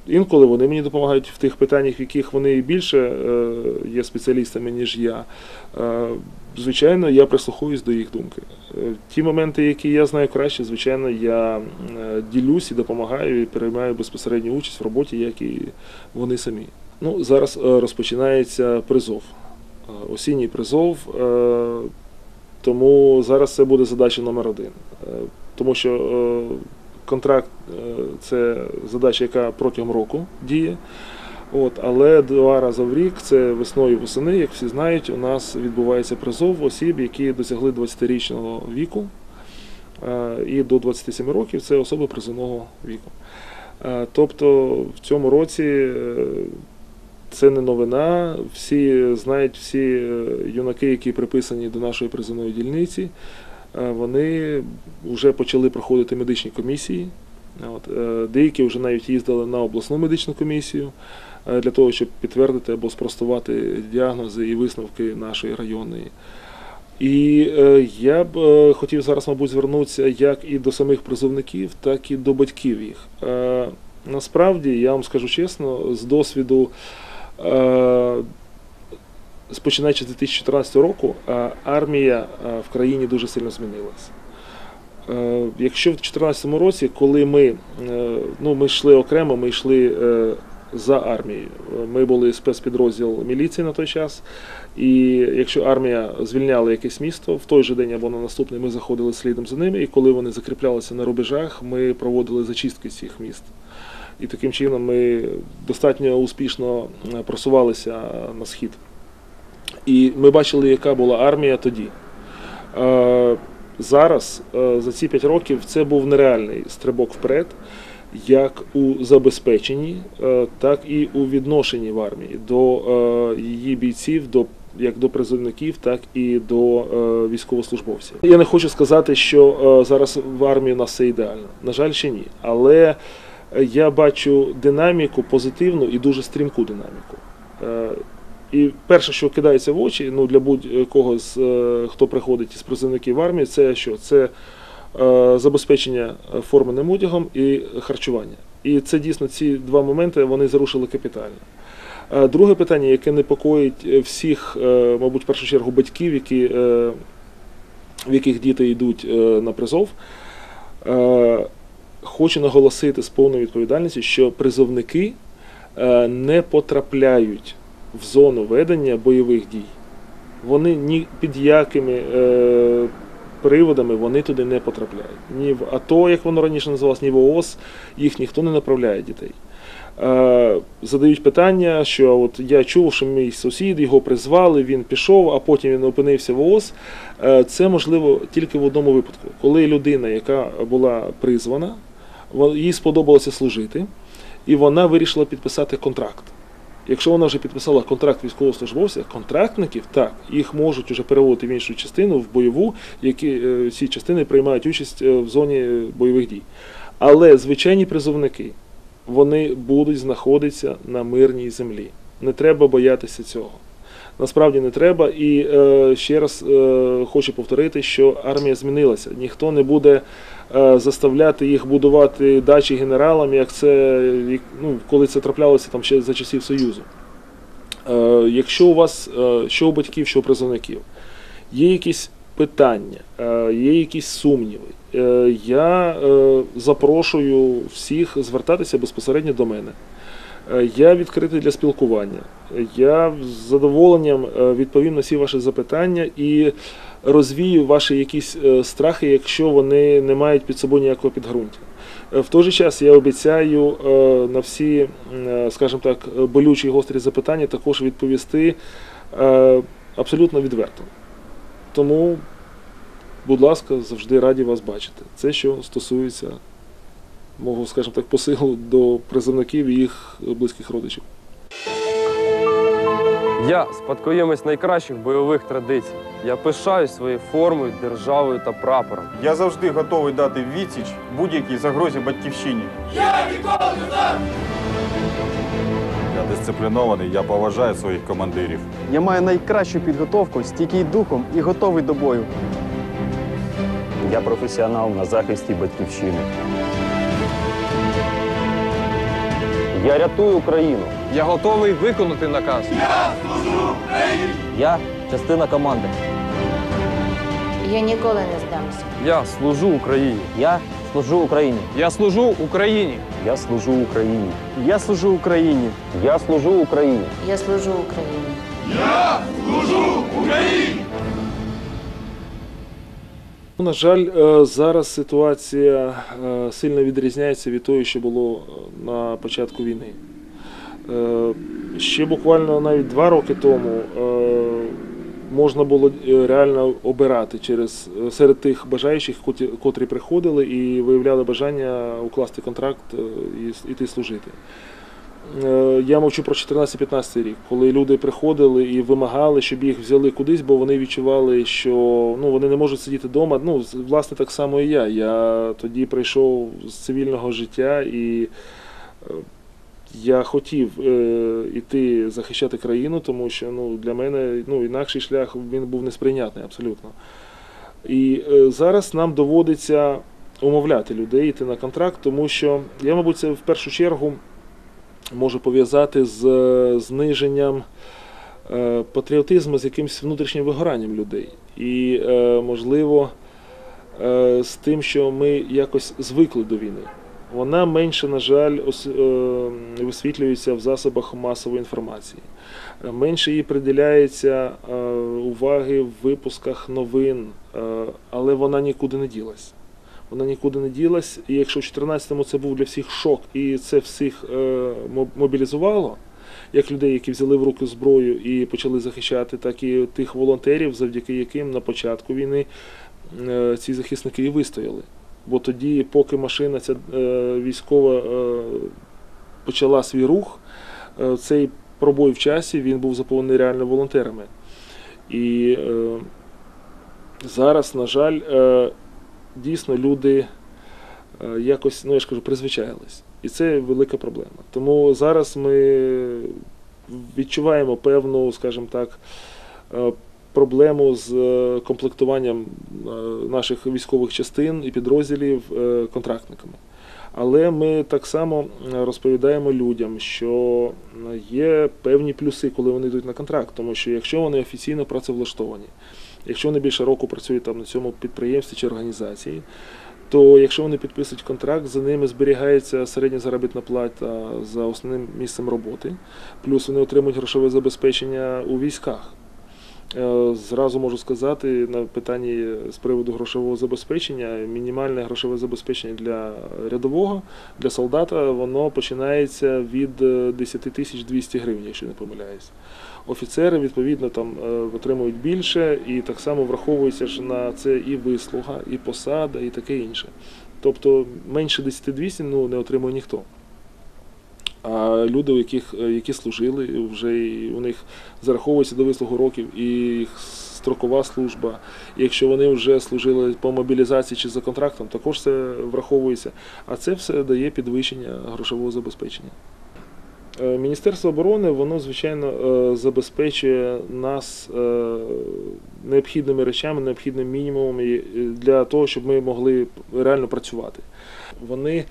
Інколи вони мені допомагають в тих питаннях, в яких вони більше е, є спеціалістами, ніж я. Звичайно, я прислухаюсь до їх думки. Е, Ті моменти, які я знаю краще, звичайно, я е, ділюсь і допомагаю і приймаю безпосередню участь в роботі, як і вони самі. Ну, зараз е, розпочинається призов. Осінній призов. Тому зараз це буде задача номер один. Тому що контракт це задача, яка протягом року діє. От, але два рази в рік, це весною восени, як всі знають, у нас відбувається призов осіб, які досягли 20-річного віку. Е, І до 27 років це особи призовного віку. Е, Тобто в цьому році е, це не новина. Всі знають, всі юнаки, які приписані до нашої призовної дільниці, вони вже почали проходити медичні комісії. От, деякі вже навіть їздили на обласну медичну комісію для того, щоб підтвердити або спростувати діагнози і висновки нашої районної. І е, я б е, хотів зараз, мабуть, звернутися як і до самих призовників, так і до батьків їх. Е, насправді, я вам скажу чесно, з досвіду, е, з починаючи з 2014 року, е, армія е, в країні дуже сильно змінилася. Е, Якщо в 2014 році, коли ми, е, ну, ми йшли окремо, ми йшли е, за армією. Е, Ми були спецпідрозділ міліції на той час. І якщо армія звільняла якесь місто, в той же день або на наступний ми заходили слідом за ними, і коли вони закріплялися на рубежах, ми проводили зачистки цих міст. І таким чином ми достатньо успішно е, просувалися на схід. І ми бачили, яка була армія тоді. Е, Зараз, е, за ці 5 років, це був нереальний стрибок вперед, як у забезпеченні, е, так і у відношенні в армії до е, її бійців, до як до призовників, так і до е, військовослужбовців. Я не хочу сказати, що зараз в армії у нас все ідеально. На жаль, ще ні. Але я бачу динаміку позитивну і дуже стрімку динаміку. І перше, що кидається в очі, ну для будь-кого з хто приходить із призовників в армію, це що? Це забезпечення е, форменим одягом і харчування. І це дійсно ці два моменти вони зарушили капітально. Е, Друге питання, яке непокоїть е, всіх, мабуть, в першу чергу батьків, які, в яких діти йдуть на призов. Хочу наголосити з повною відповідальністю, що призовники не потрапляють в зону ведення бойових дій. Вони ні під якими приводами вони туди не потрапляють. Ні в АТО, як воно раніше називалось, ні в ООС, їх ніхто не направляє дітей. Е, задають питання, що от я чув, що мій сусід його призвали, він пішов, а потім він опинився в ООС. Е, це можливо тільки в одному випадку, коли людина, яка була призвана, їй сподобалося служити, і вона вирішила підписати контракт. Якщо вона вже підписала контракт військовослужбовця, контрактників, так, їх можуть вже переводити в іншу частину, в бойову, які е, ці частини приймають участь е, в зоні бойових дій. Але звичайні призовники, вони будуть знаходитися на мирній землі. Не треба боятися цього. Насправді не треба. І е, ще раз е, хочу повторити, що армія змінилася. Ніхто не буде заставляти їх будувати дачі генералам, як це ну, коли це траплялося там ще за часів Союзу. Е, якщо у вас, е, що у батьків, що у призовників, є якісь питання, е, є якісь сумніви, е, я е, запрошую всіх звертатися безпосередньо до мене. Е, Я відкритий для спілкування. Я з задоволенням е, відповім на всі ваші запитання і розвію ваші якісь е, страхи, якщо вони не мають під собою ніякого підґрунтя. Е, В той же час я обіцяю е, на всі, скажімо так, болючі і гострі запитання також відповісти абсолютно відверто. Тому, будь ласка, завжди раді вас бачити. Це що стосується мого, скажімо так, посилу до призовників і їх близьких родичів. Я спадкоємець найкращих бойових традицій. Я пишаюсь своєю формою, державою та прапором. Я завжди готовий дати відсіч будь-якій загрозі батьківщині. Я дисциплінований, я поважаю своїх командирів. Я маю найкращу підготовку, стійкий духом і готовий до бою. Я професіонал на захисті батьківщини. Я рятую Україну. Я готовий виконати наказ. Я служу Україні! Я частина команди. Я ніколи не здамся. Я служу Україні. Я служу Україні. Я служу Україні. Я служу Україні. Я служу Україні. Я служу Україні. Я служу Україні. Ну, На жаль, е, зараз ситуація е, сильно відрізняється від того, що було е, на початку війни. Ще буквально навіть два роки тому можна було реально обирати через серед тих бажаючих, котрі приходили і виявляли бажання укласти контракт і іти служити. Е, Я мовчу про 14-15 рік, коли люди приходили і вимагали, щоб їх взяли кудись, бо вони відчували, що ну, вони не можуть сидіти вдома. Ну, власне, так само і я. Я тоді прийшов з цивільного життя і е, я хотів е, іти захищати країну, тому що ну, для мене ну, інакший шлях він був несприйнятний абсолютно. І е, зараз нам доводиться умовляти людей йти на контракт, тому що я, мабуть, це в першу чергу можу пов'язати з е, зниженням е, патріотизму з якимось внутрішнім вигоранням людей. І, е, можливо, з тим, що ми якось звикли до війни. Вона менше, на жаль, висвітлюється в засобах масової інформації. Менше їй приділяється уваги в випусках новин, але вона нікуди не ділась. Вона нікуди не ділась, і якщо в 14-му це був для всіх шок, і це всіх е, мобілізувало, як людей, які взяли в руки зброю і почали захищати, так і тих волонтерів, завдяки яким на початку війни е, ці захисники і вистояли. Бо тоді, поки машина ця е, військова почала свій рух, цей пробой в часі він був заповнений реально волонтерами. І зараз, на жаль, дійсно люди е, якось, ну я ж кажу, призвичаїлись. І це велика проблема. Тому зараз ми відчуваємо певну, скажімо так, е, проблему з е, комплектуванням наших військових частин і підрозділів контрактниками. Але ми так само розповідаємо людям, що є певні плюси, коли вони йдуть на контракт, тому що якщо вони офіційно працевлаштовані, якщо вони більше року працюють там на цьому підприємстві чи організації, то якщо вони підписують контракт, за ними зберігається середня заробітна плата за основним місцем роботи, плюс вони отримують грошове забезпечення у військах. Е, Зразу можу сказати на питанні з приводу грошового забезпечення. Мінімальне грошове забезпечення для рядового, для солдата, воно починається від е, 10 тисяч 200 гривень, якщо не помиляюсь. Офіцери, відповідно, там е, отримують більше, і так само враховується ж на це і вислуга, і посада, і таке інше. Тобто менше 10 200 ну, не отримує ніхто. А люди, у яких, е, які служили, вже і у них зараховується до вислугу років і їх строкова служба. І якщо вони вже служили по мобілізації чи за контрактом, також це враховується. А це все дає підвищення грошового забезпечення. Е, Міністерство оборони, воно, звичайно, е, забезпечує нас необхідними речами, необхідним мінімумом для того, щоб ми могли реально працювати. Вони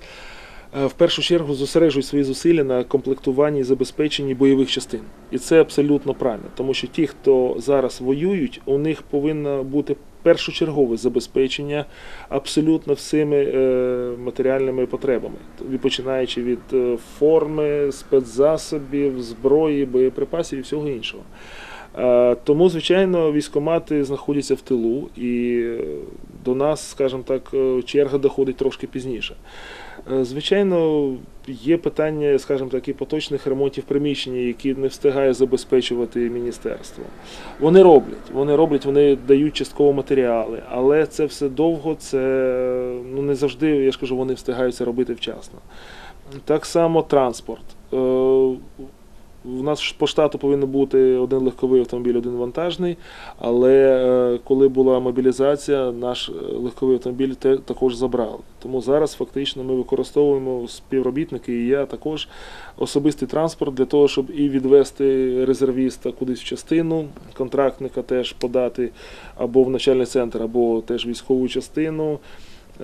в першу чергу зосереджують свої зусилля на комплектуванні і забезпеченні бойових частин. І це абсолютно правильно, тому що ті, хто зараз воюють, у них повинно бути першочергове забезпечення абсолютно всіми е, матеріальними потребами, починаючи від е, форми, спецзасобів, зброї, боєприпасів і всього іншого. Е, Тому, звичайно, військомати знаходяться в тилу, і е, до нас, скажімо так, е, черга доходить трошки пізніше. Е, Звичайно, є питання, скажімо так, і поточних ремонтів приміщення, які не встигає забезпечувати міністерство. Вони роблять, вони роблять, вони дають частково матеріали, але це все довго, це ну не завжди, я ж кажу, вони встигають це робити вчасно. Так само транспорт. У нас по штату повинен бути один легковий автомобіль, один вантажний. Але е, коли була мобілізація, наш е, легковий автомобіль також забрали. Тому зараз фактично ми використовуємо співробітники і я також особистий транспорт для того, щоб і відвести резервіста кудись в частину, контрактника теж подати або в начальний центр, або теж військову частину.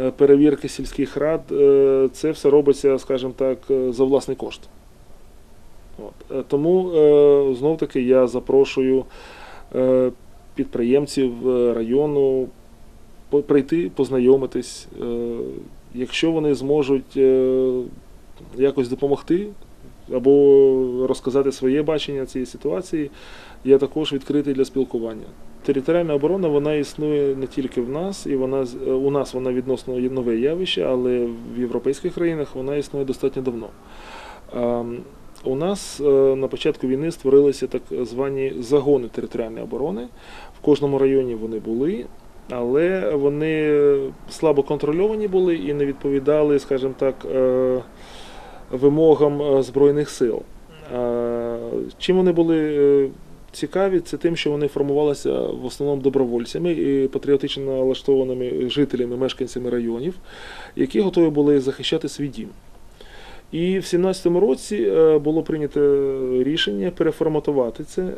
Е, Перевірки сільських рад, це все робиться, скажімо так, за власний кошт. От. Е, Тому е, знов таки я запрошую е, підприємців району прийти, познайомитись. Якщо вони зможуть якось допомогти або розказати своє бачення цієї ситуації, я також відкритий для спілкування. Територіальна оборона вона існує не тільки в нас, і вона у нас вона відносно нове явище, але в європейських країнах вона існує достатньо давно. У нас е, на початку війни створилися так звані загони територіальної оборони. В кожному районі вони були, але вони слабо контрольовані були і не відповідали, скажімо так, е, вимогам е, Збройних сил. Чим вони були цікаві, це тим, що вони формувалися в основному добровольцями і патріотично налаштованими жителями, мешканцями районів, які готові були захищати свій дім. І в 17-му році е, було прийнято рішення переформатувати це, е,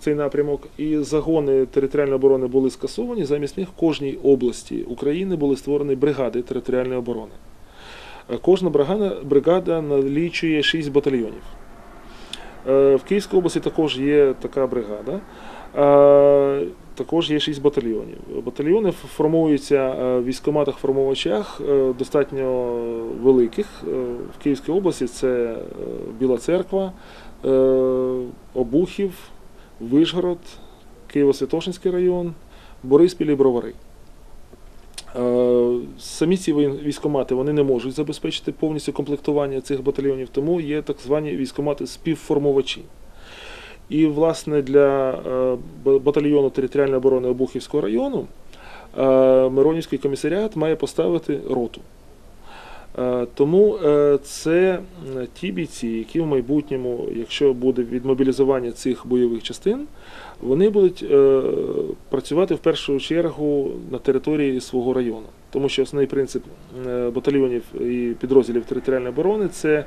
цей напрямок, і загони територіальної оборони були скасовані. Замість них в кожній області України були створені бригади територіальної оборони. Е, Кожна бригада, налічує 6 батальйонів. В Київській області також є така бригада. Також є 6 батальйонів. Батальйони формуються е, в військоматах-формувачах е, достатньо великих. Е, В Київській області це Біла Церква, Обухів, Вишгород, Києво-Святошинський район, Бориспіль і Бровари. Самі ці військомати вони не можуть забезпечити повністю комплектування цих батальйонів, тому є так звані військомати співформувачі. І, власне, для е, батальйону територіальної оборони Обухівського району е, Миронівський комісаріат має поставити роту. Е, Тому це ті бійці, які в майбутньому, якщо буде відмобілізування цих бойових частин, вони будуть працювати в першу чергу на території свого району. Тому що основний принцип батальйонів і підрозділів територіальної оборони це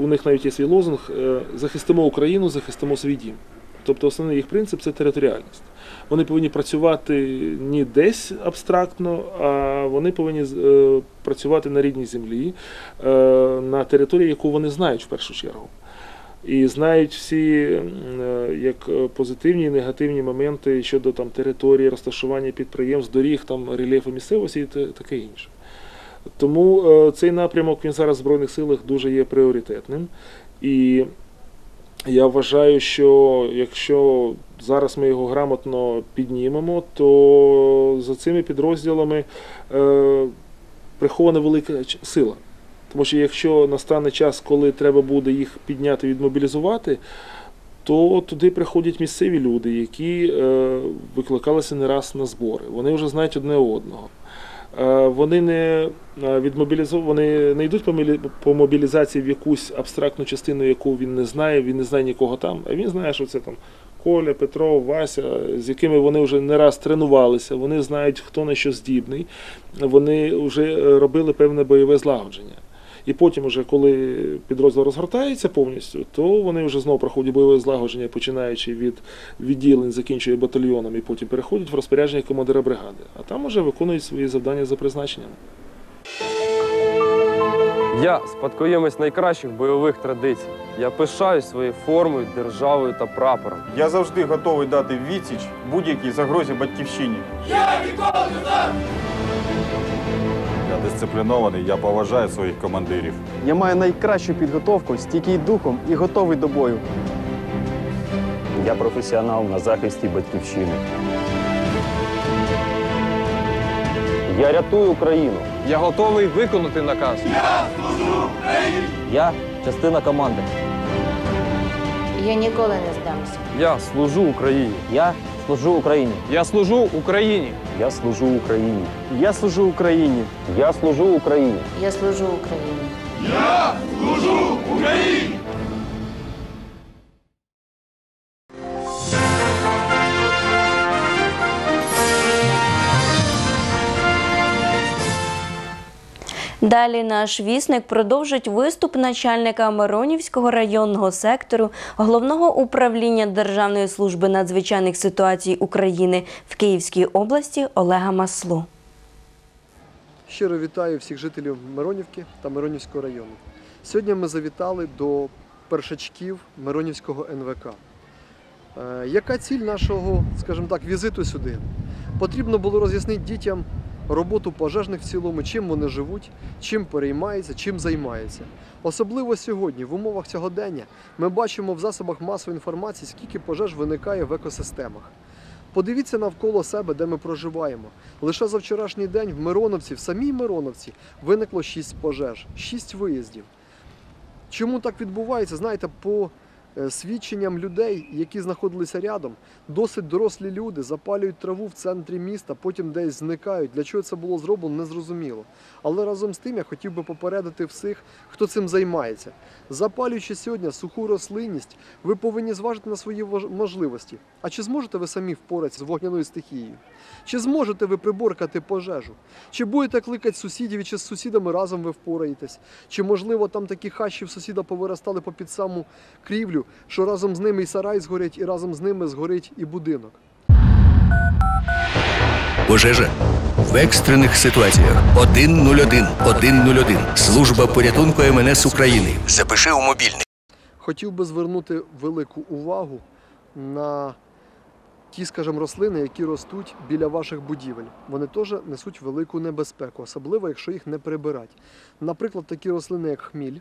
у них навіть є свій лозунг е, захистимо Україну, захистимо свій дім. Тобто основний їх принцип це територіальність. Вони повинні працювати не десь абстрактно, а вони повинні е, працювати на рідній землі, е, на території, яку вони знають в першу чергу. І знають всі е, як е, позитивні і негативні моменти щодо там, території, розташування підприємств, доріг, там, рельєфу місцевості і таке інше. Тому е, цей напрямок він зараз в Збройних силах дуже є пріоритетним. І я вважаю, що якщо зараз ми його грамотно піднімемо, то за цими підрозділами е, прихована велика сила. Тому що якщо настане час, коли треба буде їх підняти, відмобілізувати, то туди приходять місцеві люди, які е, викликалися не раз на збори. Вони вже знають одне одного. Е, Вони не е, відмобілізов... вони не йдуть по мобілізації в якусь абстрактну частину, яку він не знає, він не знає нікого там, а він знає, що це там Коля, Петро, Вася, з якими вони вже не раз тренувалися, вони знають, хто на що здібний, вони вже е, робили певне бойове злагодження. І потім, уже, коли підрозділ розгортається повністю, то вони вже знову проходять бойове злагодження, починаючи від відділень, закінчує батальйоном, і потім переходять в розпорядження командира бригади. А там вже виконують свої завдання за призначенням. Я спадкоємець найкращих бойових традицій. Я пишаюсь своєю формою, державою та прапором. Я завжди готовий дати відсіч будь-якій загрозі батьківщині. Я дисциплінований, я поважаю своїх командирів. Я маю найкращу підготовку, стійкий духом і готовий до бою. Я професіонал на захисті батьківщини. Я рятую Україну. Я готовий виконати наказ. Я служу Україні! Я частина команди. Я ніколи не здамся. Я служу Україні. Я служу Україні. Я служу Україні. Я служу Україні. Я служу Україні. Я служу Україні. Я служу Україні. Далі наш вісник продовжить виступ начальника Миронівського районного сектору головного управління Державної служби надзвичайних ситуацій України в Київській області Олега Масло. Щиро вітаю всіх жителів Миронівки та Миронівського району. Сьогодні ми завітали до першачків Миронівського НВК. Е, Яка ціль нашого, скажімо так, візиту сюди? Потрібно було роз'яснити дітям роботу пожежних в цілому, чим вони живуть, чим переймаються, чим займаються. Особливо сьогодні, в умовах сьогодення, ми бачимо в засобах масової інформації, скільки пожеж виникає в екосистемах. Подивіться навколо себе, де ми проживаємо. Лише за вчорашній день в Мироновці, в самій Мироновці, виникло 6 пожеж, 6 виїздів. Чому так відбувається? Знаєте, по свідченням людей, які знаходилися рядом, досить дорослі люди запалюють траву в центрі міста, потім десь зникають. Для чого це було зроблено, незрозуміло. Але разом з тим я хотів би попередити всіх, хто цим займається. Запалюючи сьогодні суху рослинність, ви повинні зважити на свої можливості. А чи зможете ви самі впоратися з вогняною стихією? Чи зможете ви приборкати пожежу? Чи будете кликати сусідів і чи з сусідами разом ви впораєтесь? Чи можливо там такі хащі в сусіда повиростали по під саму крівлю, що разом з ними і сарай згорить, і разом з ними згорить і будинок? Пожежа в екстрених ситуаціях 101 101. Служба порятунку МНС України. Запиши у мобільний. Хотів би звернути велику увагу на ті, скажімо, рослини, які ростуть біля ваших будівель. Вони теж несуть велику небезпеку, особливо якщо їх не прибирати. Наприклад, такі рослини, як хміль,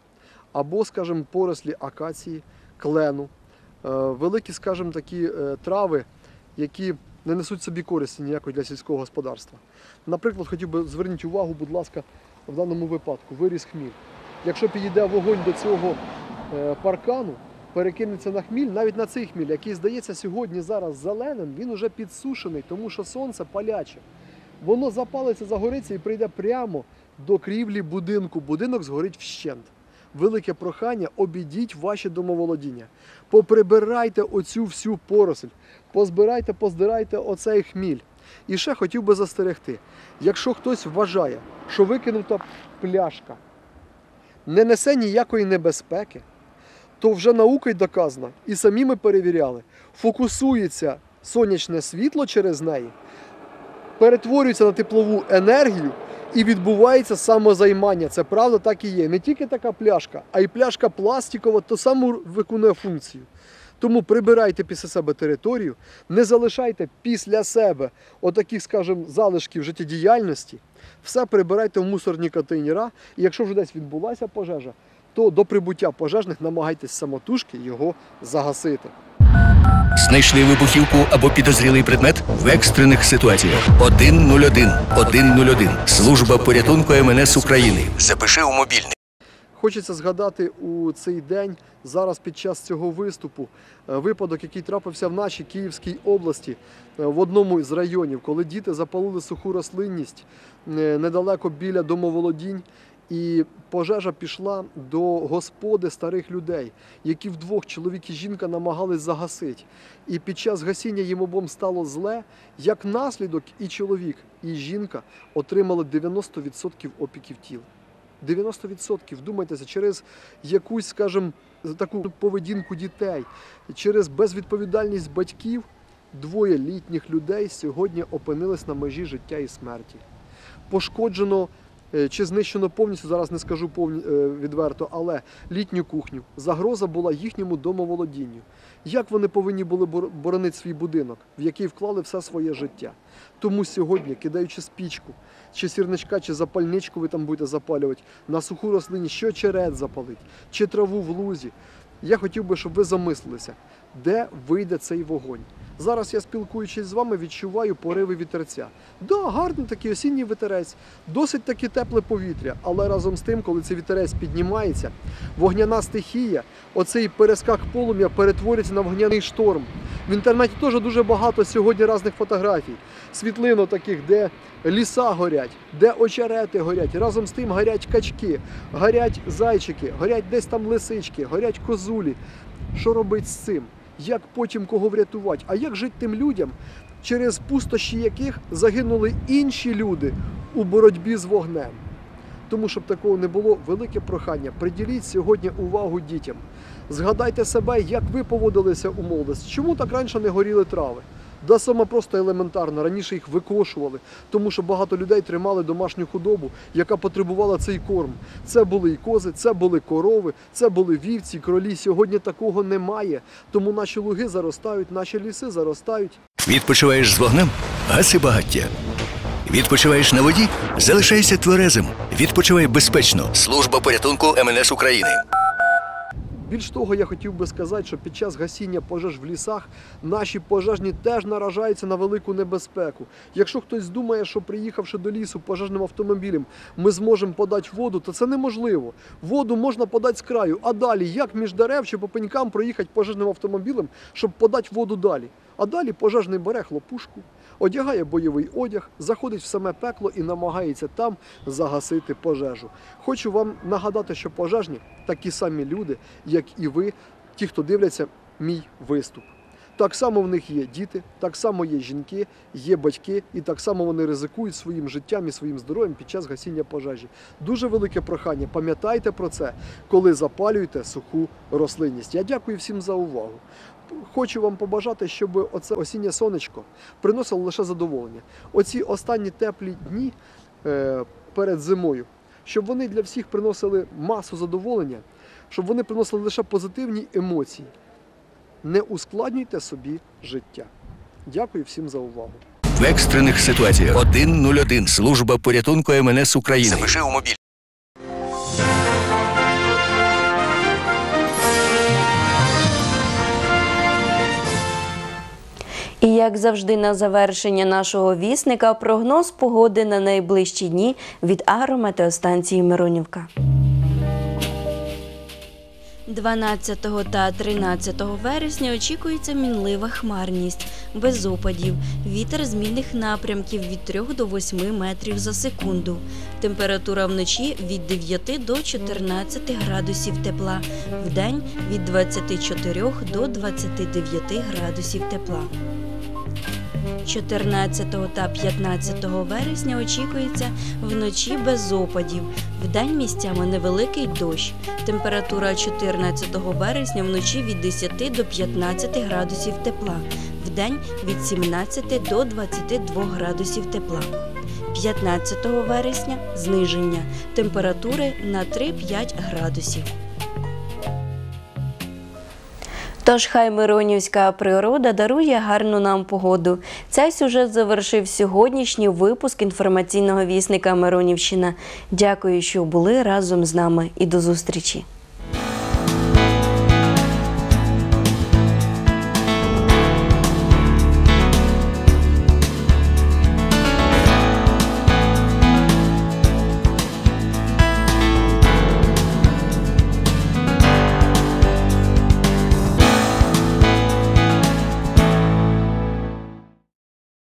або, скажімо, порослі акації, клену, е, великі, скажімо, такі е, трави, які не несуть собі користі ніякої для сільського господарства. Наприклад, хотів би звернути увагу, будь ласка, в даному випадку виріс хміль. Якщо підійде вогонь до цього е, паркану, перекинеться на хміль, навіть на цей хміль, який здається сьогодні зараз зеленим, він уже підсушений, тому що сонце паляче. Воно запалиться, загориться і прийде прямо до крівлі будинку. Будинок згорить вщент. Велике прохання, обійдіть ваші домоволодіння. Поприбирайте оцю всю поросль, позбирайте, поздирайте оцей хміль. І ще хотів би застерегти, якщо хтось вважає, що викинута пляшка не несе ніякої небезпеки, то вже наукою доказано, і самі ми перевіряли, фокусується сонячне світло через неї, перетворюється на теплову енергію і відбувається самозаймання. Це правда так і є. Не тільки така пляшка, а й пляшка пластикова, то саму виконує функцію. Тому прибирайте після себе територію, не залишайте після себе отаких, скажімо, залишків життєдіяльності. Все прибирайте в мусорні контейнера, і якщо вже десь відбулася пожежа, то до прибуття пожежних намагайтесь самотужки його загасити. Знайшли вибухівку або підозрілий предмет в екстрених ситуаціях 101 101. Служба порятунку МНС України. Запиши у мобільний. Хочеться згадати у цей день, зараз під час цього виступу, е, випадок, який трапився в нашій Київській області е, в одному із районів, коли діти запалили суху рослинність е, недалеко біля домоволодінь. І пожежа пішла до господи старих людей, які вдвох чоловік і жінка намагались загасити. І під час гасіння їм обом стало зле. Як наслідок, і чоловік, і жінка отримали 90% опіків тіл. 90%. Думайтеся, через якусь, скажімо, таку поведінку дітей, через безвідповідальність батьків двоє літніх людей сьогодні опинились на межі життя і смерті. Пошкоджено чи знищено повністю, зараз не скажу е, відверто, але літню кухню. Загроза була їхньому домоволодінню. Як вони повинні були боронити свій будинок, в який вклали все своє життя? Тому сьогодні, кидаючи спічку, чи сірничка, чи запальничку ви там будете запалювати, на суху рослині, що черед запалить, чи траву в лузі. Я хотів би, щоб ви замислилися, де вийде цей вогонь. Зараз я спілкуючись з вами, відчуваю пориви вітерця. Да, гарний такий осінній вітерець, досить таки тепле повітря, але разом з тим, коли цей вітерець піднімається, вогняна стихія, оцей перескак полум'я перетворюється на вогняний шторм. В інтернеті теж дуже багато сьогодні різних фотографій, світлин таких, де ліса горять, де очерети горять. Разом з тим горять качки, горять зайчики, горять десь там лисички, горять козулі. Що робить з цим? Як потім кого врятувати? А як жити тим людям, через пустощі яких загинули інші люди у боротьбі з вогнем? Тому, щоб такого не було, велике прохання. Приділіть сьогодні увагу дітям. Згадайте себе, як ви поводилися у молодості. Чому так раніше не горіли трави? Да саме просто елементарно. Раніше їх викошували, тому що багато людей тримали домашню худобу, яка потребувала цей корм. Це були і кози, це були корови, це були вівці, кролі. Сьогодні такого немає. Тому наші луги заростають, наші ліси заростають. Відпочиваєш з вогнем? Гаси багаття. Відпочиваєш на воді? Залишайся тверезим. Відпочивай безпечно. Служба порятунку МНС України. Більш того, я хотів би сказати, що під час гасіння пожеж в лісах наші пожежні теж наражаються на велику небезпеку. Якщо хтось думає, що приїхавши до лісу пожежним автомобілем, ми зможемо подати воду, то це неможливо. Воду можна подати з краю, а далі як між дерев чи по пенькам проїхати пожежним автомобілем, щоб подати воду далі. А далі пожежний бере хлопушку, одягає бойовий одяг, заходить в саме пекло і намагається там загасити пожежу. Хочу вам нагадати, що пожежні такі самі люди, як і ви, ті, хто дивляться мій виступ. Так само в них є діти, так само є жінки, є батьки, і так само вони ризикують своїм життям і своїм здоров'ям під час гасіння пожежі. Дуже велике прохання. Пам'ятайте про це, коли запалюєте суху рослинність. Я дякую всім за увагу. Хочу вам побажати, щоб оце осіннє сонечко приносило лише задоволення. Оці останні теплі дні е, перед зимою, щоб вони для всіх приносили масу задоволення, щоб вони приносили лише позитивні емоції. Не ускладнюйте собі життя. Дякую всім за увагу. В екстрених ситуаціях 101. Служба порятунку МНС України. Запиши у мобіль. І як завжди, на завершення нашого вісника прогноз погоди на найближчі дні від агрометеостанції Миронівка. 12 та 13 вересня очікується мінлива хмарність, без опадів, вітер змінних напрямків від 3 до 8 метрів за секунду. Температура вночі від 9 до 14 градусів тепла, вдень від 24 до 29 градусів тепла. 14 та 15 вересня очікується вночі без опадів, вдень місцями невеликий дощ. Температура 14 вересня вночі від 10 до 15 градусів тепла, вдень від 17 до 22 градусів тепла. 15 вересня зниження температури на 3-5 градусів. Тож хай Миронівська природа дарує гарну нам погоду. Цей сюжет завершив сьогоднішній випуск інформаційного вісника Миронівщина. Дякую, що були разом з нами і до зустрічі.